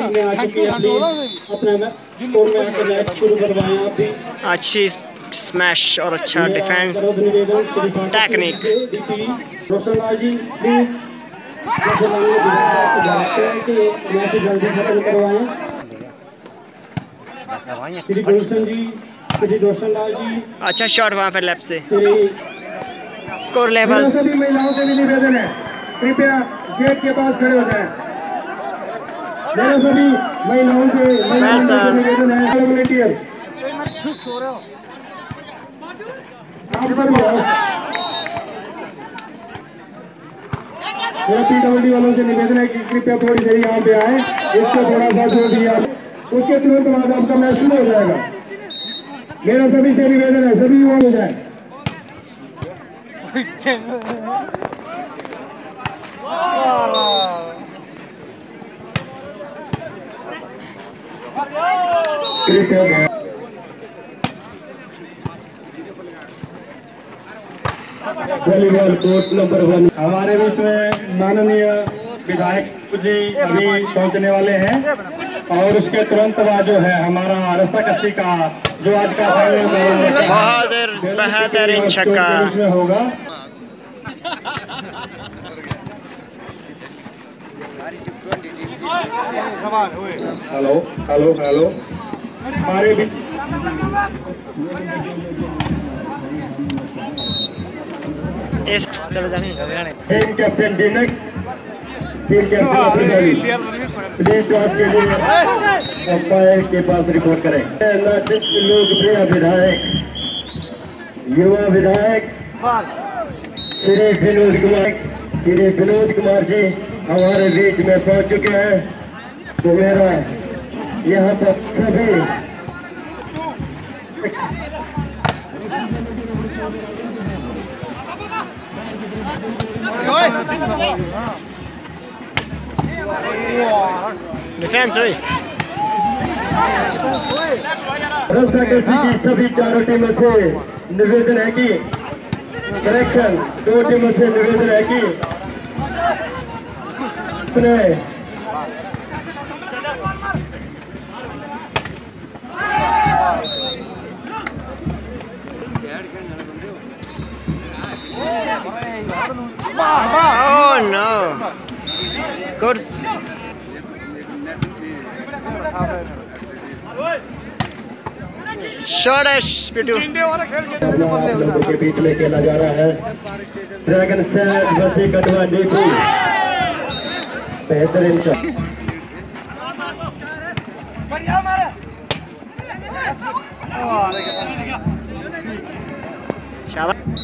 Team में आ चुकी है प्लीज़ अपना कोर्ट में आकर मैच शुरू करवाएँ आप भी। अच्छी स्मैश और अच्छा defence technique. Roshanlal ji please Roshanlal ji विधायक साहब को बच्चे कि मैच जल्दी खत्म करवाएँ। श्री गुलशन जी श्री रोशनलाल जी। अच्छा शॉट वहाँ पे लेफ़्ट से। स्कोर लेवल सभी महिलाओं से भी निवेदन है कृपया गेट के पास खड़े हो जाएँ। मेरा सभी महिलाओं से महिलाओं से निवेदन है वॉलंटियर आप सब। मेरा पीडब्ल्यूडी वालों से निवेदन है कि कृपया थोड़ी देर यहाँ पे आए इसको थोड़ा सा छोड़ दिया। उसके तुरंत बाद आपका मैच शुरू हो जाएगा। मेरा सभी से निवेदन है सभी युवा हो जाए। Volleyball court number one. हमारे बीच में माननीय विधायक जी अभी पहुँचने वाले हैं और उसके तुरंत बाद जो है हमारा रस्सा कस्सी का जो आज का फाइनल बेहतरीन छक्का। में होगा। Hello hello hello. हमारे चलो टीम कैप्टन टीम टॉस के लिए अंपायर के पास रिपोर्ट करें। लोकप्रिय विधायक युवा विधायक श्री विनोद कुमार श्री विनोद कुमार जी हमारे बीच में पहुँच चुके हैं। तो मेरा यहाँ पर सभी डिफेंस कसी की सभी चारों टीमों से निवेदन है कि करेक्शन दो टीमों से निवेदन है कि अपने Oh no. Good. Shot is Pitu. लोगों के बीच में खेला जा रहा है ड्रैगन सैज वसी कटवा डीपी बेहतरीन शॉट शाबाश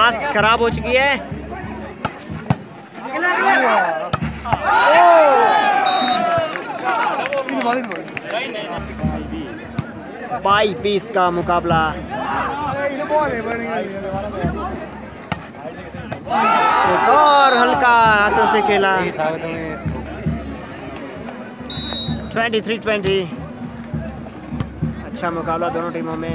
पास खराब हो चुकी है। बाई पीस का मुकाबला। एक और हल्का हाथों से खेला। 23 20 अच्छा मुकाबला दोनों टीमों में।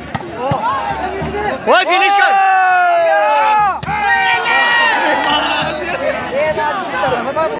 Why, Felicia?